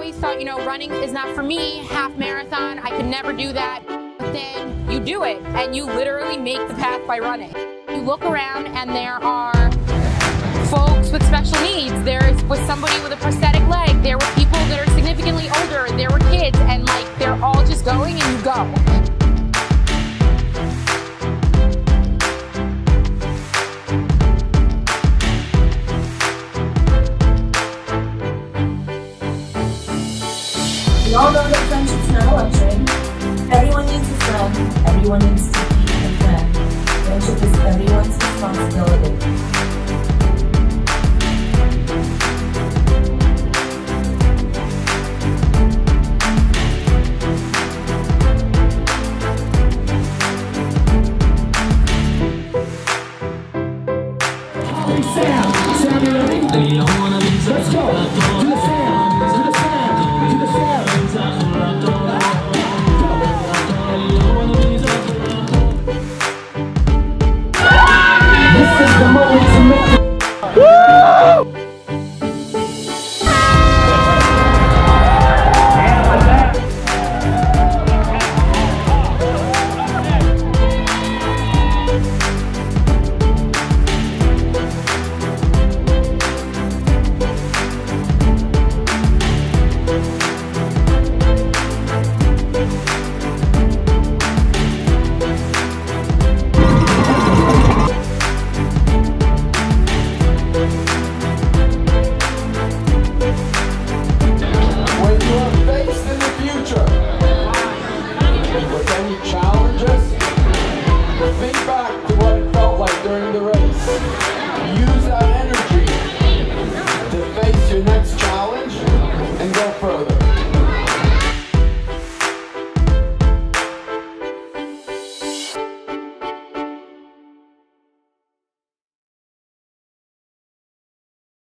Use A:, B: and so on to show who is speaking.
A: always thought, you know, running is not for me, half marathon, I could never do that. But then you do it and you literally make the path by running. You look around and there are folks with special needs. There was somebody with a prosthetic leg. There were people
B: We all know that friendship's not a luxury. Everyone needs a friend. Everyone needs to be a friend. Friendship is everyone's responsibility. Let's go.
C: Think back to what it felt like during the race. Use that energy to face your next challenge and go further.